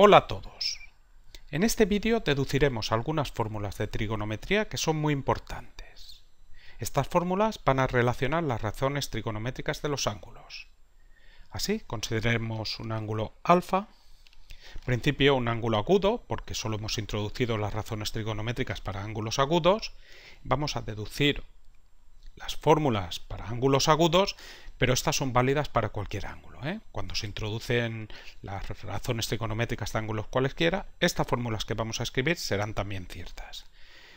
Hola a todos. En este vídeo deduciremos algunas fórmulas de trigonometría que son muy importantes. Estas fórmulas van a relacionar las razones trigonométricas de los ángulos. Así, consideremos un ángulo alfa, principio un ángulo agudo, porque solo hemos introducido las razones trigonométricas para ángulos agudos. Vamos a deducir las fórmulas para ángulos agudos, pero estas son válidas para cualquier ángulo. ¿eh? Cuando se introducen las razones trigonométricas de ángulos cualesquiera, estas fórmulas que vamos a escribir serán también ciertas.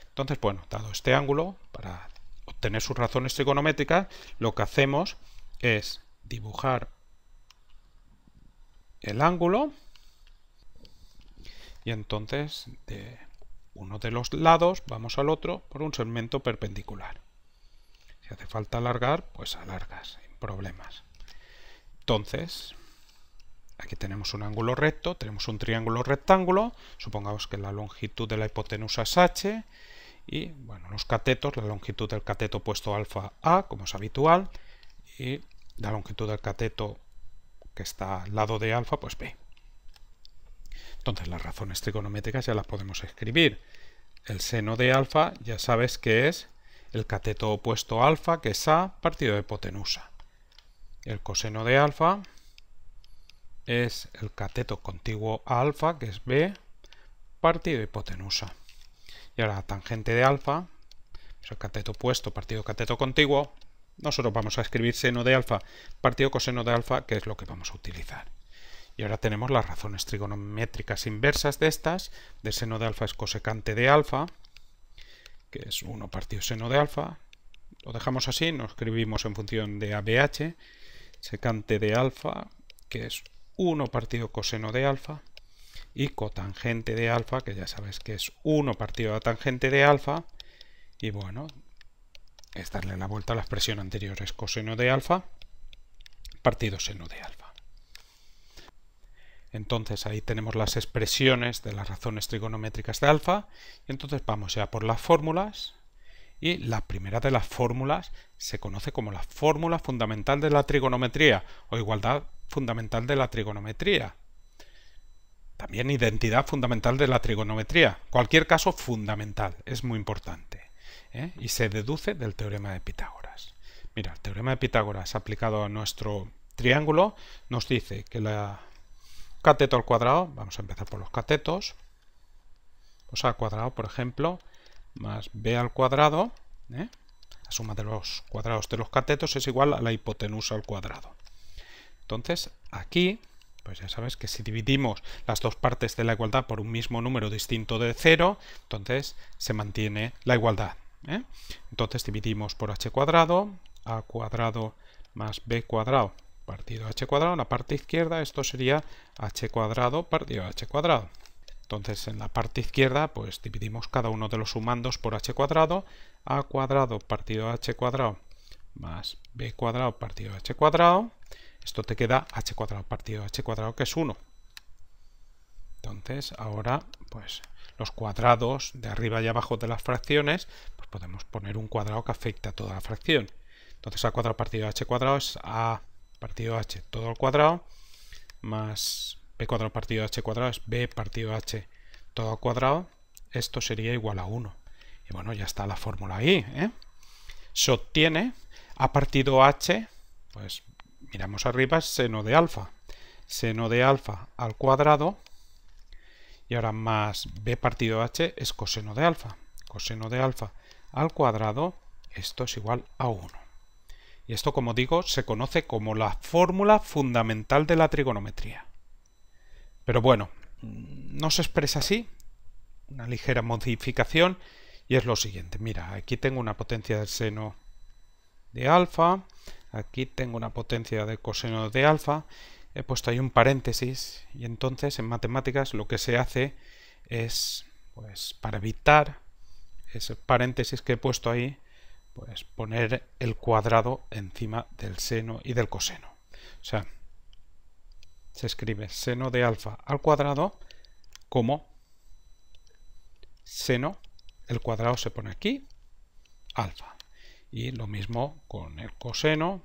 Entonces, bueno, dado este ángulo, para obtener sus razones trigonométricas, lo que hacemos es dibujar el ángulo y entonces de uno de los lados vamos al otro por un segmento perpendicular hace falta alargar, pues alargas, sin problemas. Entonces, aquí tenemos un ángulo recto, tenemos un triángulo rectángulo, supongamos que la longitud de la hipotenusa es h, y bueno, los catetos, la longitud del cateto puesto alfa a, como es habitual, y la longitud del cateto que está al lado de alfa, pues b. Entonces las razones trigonométricas ya las podemos escribir. El seno de alfa ya sabes que es el cateto opuesto alfa, que es A, partido de hipotenusa. El coseno de alfa es el cateto contiguo a alfa, que es B, partido de hipotenusa. Y ahora la tangente de alfa, es el cateto opuesto, partido cateto contiguo, nosotros vamos a escribir seno de alfa, partido coseno de alfa, que es lo que vamos a utilizar. Y ahora tenemos las razones trigonométricas inversas de estas, de seno de alfa es cosecante de alfa, que es 1 partido seno de alfa. Lo dejamos así, nos escribimos en función de ABH, secante de alfa, que es 1 partido coseno de alfa, y cotangente de alfa, que ya sabes que es 1 partido de tangente de alfa, y bueno, es darle la vuelta a la expresión anterior, es coseno de alfa, partido seno de alfa. Entonces ahí tenemos las expresiones de las razones trigonométricas de alfa. Y entonces vamos ya por las fórmulas. Y la primera de las fórmulas se conoce como la fórmula fundamental de la trigonometría o igualdad fundamental de la trigonometría. También identidad fundamental de la trigonometría. Cualquier caso fundamental, es muy importante. ¿eh? Y se deduce del teorema de Pitágoras. Mira, el teorema de Pitágoras aplicado a nuestro triángulo nos dice que la cateto al cuadrado, vamos a empezar por los catetos, pues a al cuadrado, por ejemplo, más b al cuadrado, ¿eh? la suma de los cuadrados de los catetos es igual a la hipotenusa al cuadrado. Entonces, aquí, pues ya sabes que si dividimos las dos partes de la igualdad por un mismo número distinto de 0, entonces se mantiene la igualdad. ¿eh? Entonces dividimos por h cuadrado, a cuadrado más b cuadrado partido h cuadrado, en la parte izquierda esto sería h cuadrado partido h cuadrado. Entonces en la parte izquierda pues dividimos cada uno de los sumandos por h cuadrado, a cuadrado partido h cuadrado más b cuadrado partido h cuadrado. Esto te queda h cuadrado partido h cuadrado que es 1. Entonces ahora pues los cuadrados de arriba y abajo de las fracciones pues podemos poner un cuadrado que afecta a toda la fracción. Entonces a cuadrado partido h cuadrado es a partido h todo al cuadrado más b cuadrado partido h cuadrado es b partido h todo al cuadrado. Esto sería igual a 1. Y bueno, ya está la fórmula ahí. ¿eh? Se obtiene a partido h, pues miramos arriba, seno de alfa. Seno de alfa al cuadrado. Y ahora más b partido h es coseno de alfa. Coseno de alfa al cuadrado, esto es igual a 1. Esto, como digo, se conoce como la fórmula fundamental de la trigonometría. Pero bueno, no se expresa así, una ligera modificación, y es lo siguiente. Mira, aquí tengo una potencia del seno de alfa, aquí tengo una potencia de coseno de alfa, he puesto ahí un paréntesis, y entonces en matemáticas lo que se hace es, pues, para evitar ese paréntesis que he puesto ahí, pues poner el cuadrado encima del seno y del coseno. O sea, se escribe seno de alfa al cuadrado como seno, el cuadrado se pone aquí, alfa. Y lo mismo con el coseno.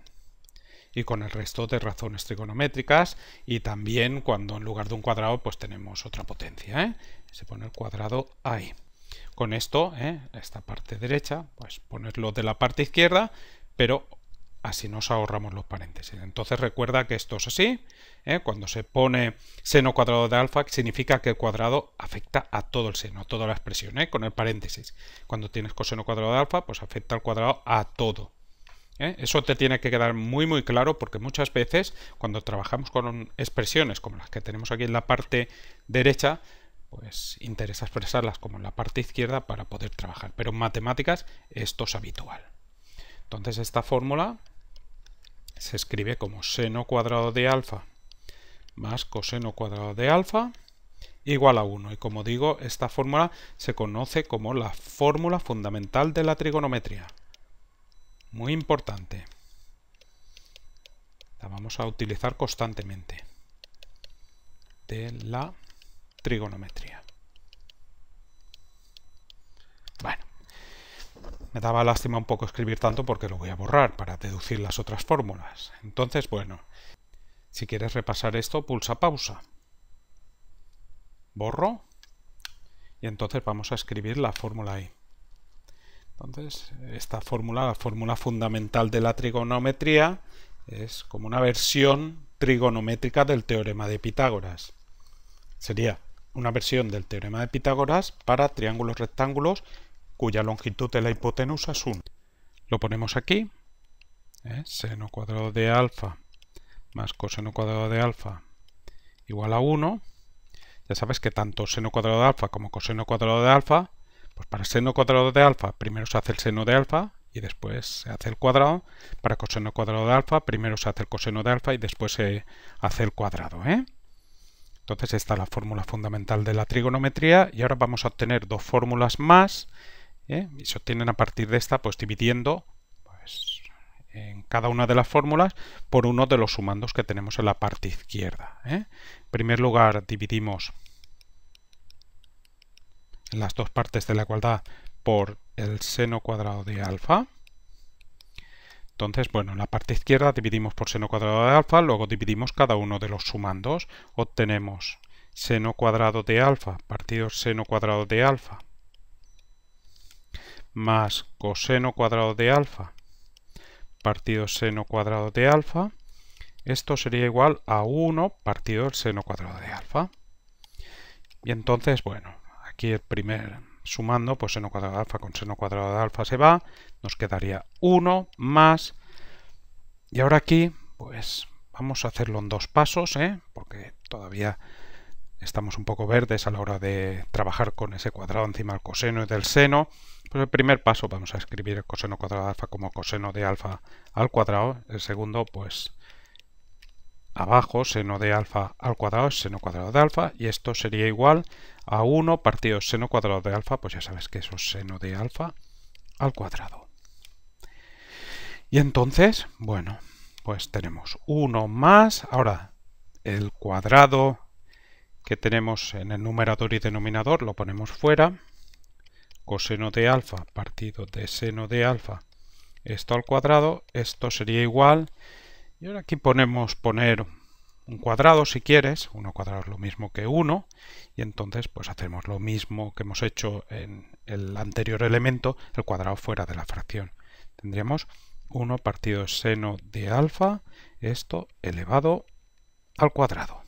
y con el resto de razones trigonométricas y también cuando en lugar de un cuadrado pues tenemos otra potencia. ¿eh? Se pone el cuadrado ahí. Con esto, ¿eh? esta parte derecha, pues ponerlo de la parte izquierda, pero así nos ahorramos los paréntesis. Entonces recuerda que esto es así. ¿eh? Cuando se pone seno cuadrado de alfa, significa que el cuadrado afecta a todo el seno, a toda la expresión, ¿eh? con el paréntesis. Cuando tienes coseno cuadrado de alfa, pues afecta al cuadrado a todo. ¿eh? Eso te tiene que quedar muy muy claro porque muchas veces cuando trabajamos con expresiones como las que tenemos aquí en la parte derecha, pues interesa expresarlas como en la parte izquierda para poder trabajar. Pero en matemáticas esto es habitual. Entonces esta fórmula se escribe como seno cuadrado de alfa más coseno cuadrado de alfa igual a 1. Y como digo, esta fórmula se conoce como la fórmula fundamental de la trigonometría. Muy importante. La vamos a utilizar constantemente. De la trigonometría. Bueno, me daba lástima un poco escribir tanto porque lo voy a borrar para deducir las otras fórmulas. Entonces, bueno, si quieres repasar esto, pulsa pausa. Borro. Y entonces vamos a escribir la fórmula ahí. Entonces, esta fórmula, la fórmula fundamental de la trigonometría, es como una versión trigonométrica del teorema de Pitágoras. Sería una versión del teorema de Pitágoras para triángulos rectángulos cuya longitud de la hipotenusa es 1. Lo ponemos aquí, ¿eh? seno cuadrado de alfa más coseno cuadrado de alfa igual a 1. Ya sabes que tanto seno cuadrado de alfa como coseno cuadrado de alfa pues para seno cuadrado de alfa primero se hace el seno de alfa y después se hace el cuadrado. Para coseno cuadrado de alfa primero se hace el coseno de alfa y después se hace el cuadrado. ¿eh? Entonces esta es la fórmula fundamental de la trigonometría y ahora vamos a obtener dos fórmulas más ¿eh? y se obtienen a partir de esta pues dividiendo pues, en cada una de las fórmulas por uno de los sumandos que tenemos en la parte izquierda. ¿eh? En primer lugar dividimos las dos partes de la igualdad por el seno cuadrado de alfa. Entonces, bueno, en la parte izquierda dividimos por seno cuadrado de alfa, luego dividimos cada uno de los sumandos. Obtenemos seno cuadrado de alfa partido seno cuadrado de alfa más coseno cuadrado de alfa partido seno cuadrado de alfa. Esto sería igual a 1 partido el seno cuadrado de alfa. Y entonces, bueno, Aquí el primer sumando, pues seno cuadrado de alfa con seno cuadrado de alfa se va. Nos quedaría 1 más. Y ahora aquí, pues vamos a hacerlo en dos pasos, ¿eh? porque todavía estamos un poco verdes a la hora de trabajar con ese cuadrado encima del coseno y del seno. Pues el primer paso vamos a escribir el coseno cuadrado de alfa como coseno de alfa al cuadrado. El segundo, pues abajo seno de alfa al cuadrado es seno cuadrado de alfa y esto sería igual a 1 partido seno cuadrado de alfa, pues ya sabes que eso es seno de alfa al cuadrado. Y entonces, bueno, pues tenemos 1 más, ahora el cuadrado que tenemos en el numerador y denominador lo ponemos fuera, coseno de alfa partido de seno de alfa, esto al cuadrado, esto sería igual y ahora aquí ponemos poner un cuadrado si quieres, uno cuadrado es lo mismo que 1 y entonces pues hacemos lo mismo que hemos hecho en el anterior elemento, el cuadrado fuera de la fracción. Tendríamos 1 partido seno de alfa, esto elevado al cuadrado.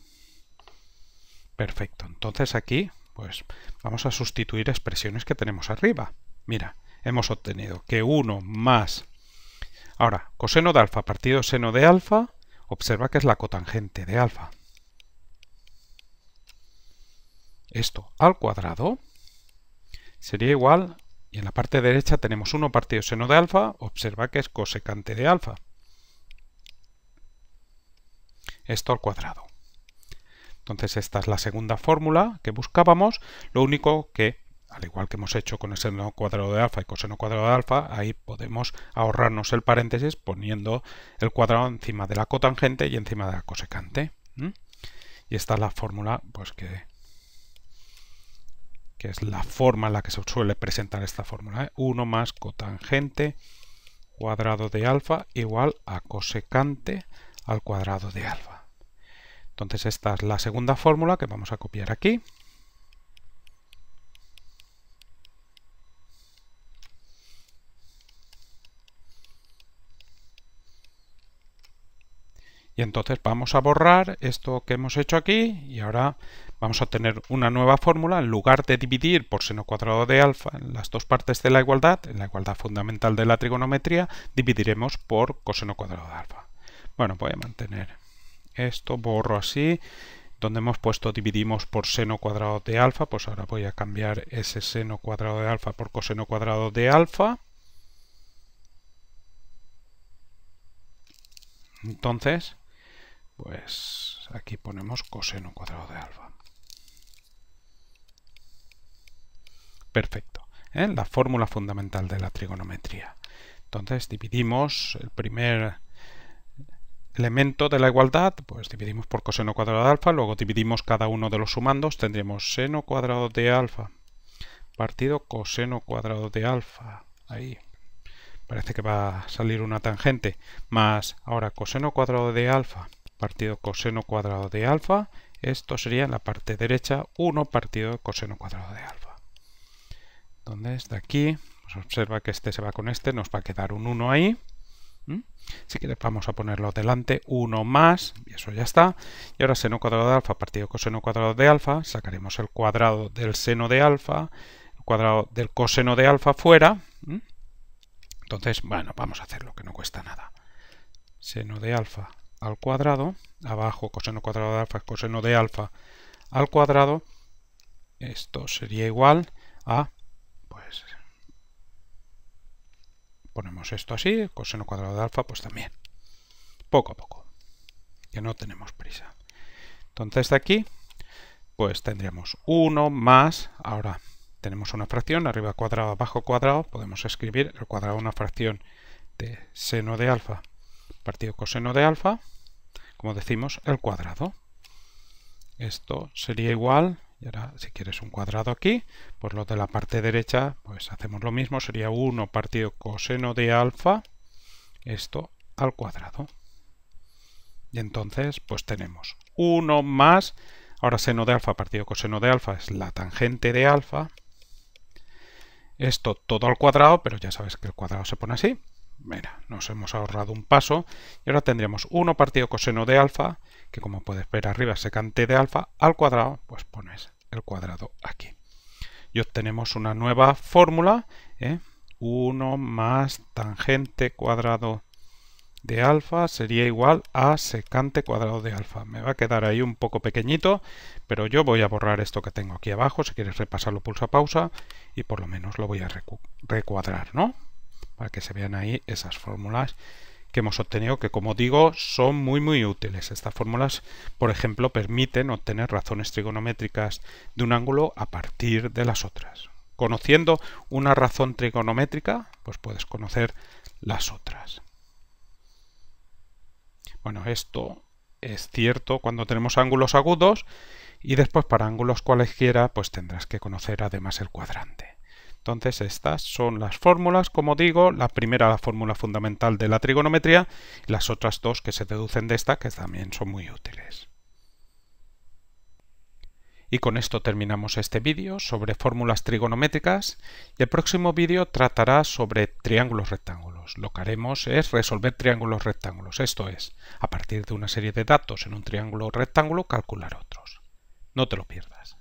Perfecto, entonces aquí pues vamos a sustituir expresiones que tenemos arriba. Mira, hemos obtenido que 1 más Ahora, coseno de alfa partido seno de alfa, observa que es la cotangente de alfa. Esto al cuadrado sería igual, y en la parte derecha tenemos 1 partido seno de alfa, observa que es cosecante de alfa. Esto al cuadrado. Entonces esta es la segunda fórmula que buscábamos, lo único que al igual que hemos hecho con el seno cuadrado de alfa y coseno cuadrado de alfa, ahí podemos ahorrarnos el paréntesis poniendo el cuadrado encima de la cotangente y encima de la cosecante. Y esta es la fórmula pues que, que es la forma en la que se suele presentar esta fórmula. 1 ¿eh? más cotangente cuadrado de alfa igual a cosecante al cuadrado de alfa. Entonces esta es la segunda fórmula que vamos a copiar aquí. Y entonces vamos a borrar esto que hemos hecho aquí y ahora vamos a tener una nueva fórmula. En lugar de dividir por seno cuadrado de alfa en las dos partes de la igualdad, en la igualdad fundamental de la trigonometría, dividiremos por coseno cuadrado de alfa. Bueno, voy a mantener esto, borro así. Donde hemos puesto dividimos por seno cuadrado de alfa, pues ahora voy a cambiar ese seno cuadrado de alfa por coseno cuadrado de alfa. Entonces, pues aquí ponemos coseno cuadrado de alfa. Perfecto. ¿eh? La fórmula fundamental de la trigonometría. Entonces dividimos el primer elemento de la igualdad, pues dividimos por coseno cuadrado de alfa, luego dividimos cada uno de los sumandos, tendremos seno cuadrado de alfa partido coseno cuadrado de alfa. Ahí. Parece que va a salir una tangente. Más ahora coseno cuadrado de alfa partido coseno cuadrado de alfa. Esto sería en la parte derecha 1 partido coseno cuadrado de alfa. Entonces de aquí, pues observa que este se va con este, nos va a quedar un 1 ahí. Si quieres vamos a ponerlo delante, 1 más, y eso ya está. Y ahora seno cuadrado de alfa partido coseno cuadrado de alfa, sacaremos el cuadrado del seno de alfa, el cuadrado del coseno de alfa fuera. Entonces, bueno, vamos a hacerlo, que no cuesta nada. Seno de alfa al cuadrado, abajo coseno cuadrado de alfa es coseno de alfa al cuadrado, esto sería igual a, pues, ponemos esto así, coseno cuadrado de alfa, pues también, poco a poco, que no tenemos prisa. Entonces de aquí, pues tendríamos 1 más, ahora tenemos una fracción, arriba cuadrado, abajo cuadrado, podemos escribir el cuadrado de una fracción de seno de alfa partido coseno de alfa, como decimos, el cuadrado. Esto sería igual, y ahora si quieres un cuadrado aquí, por lo de la parte derecha, pues hacemos lo mismo, sería 1 partido coseno de alfa, esto al cuadrado. Y entonces, pues tenemos 1 más, ahora seno de alfa partido coseno de alfa es la tangente de alfa, esto todo al cuadrado, pero ya sabes que el cuadrado se pone así, Nos hemos ahorrado un paso y ahora tendríamos 1 partido coseno de alfa, que como puedes ver arriba secante de alfa, al cuadrado, pues pones el cuadrado aquí. Y obtenemos una nueva fórmula, 1 ¿eh? más tangente cuadrado de alfa sería igual a secante cuadrado de alfa. Me va a quedar ahí un poco pequeñito, pero yo voy a borrar esto que tengo aquí abajo. Si quieres repasarlo, pulsa pausa y por lo menos lo voy a recuadrar, ¿no? Para que se vean ahí esas fórmulas que hemos obtenido que como digo son muy muy útiles. Estas fórmulas por ejemplo permiten obtener razones trigonométricas de un ángulo a partir de las otras. Conociendo una razón trigonométrica pues puedes conocer las otras. Bueno esto es cierto cuando tenemos ángulos agudos y después para ángulos cualesquiera pues tendrás que conocer además el cuadrante. Entonces estas son las fórmulas, como digo, la primera la fórmula fundamental de la trigonometría y las otras dos que se deducen de esta que también son muy útiles. Y con esto terminamos este vídeo sobre fórmulas trigonométricas y el próximo vídeo tratará sobre triángulos rectángulos. Lo que haremos es resolver triángulos rectángulos, esto es, a partir de una serie de datos en un triángulo rectángulo calcular otros. No te lo pierdas.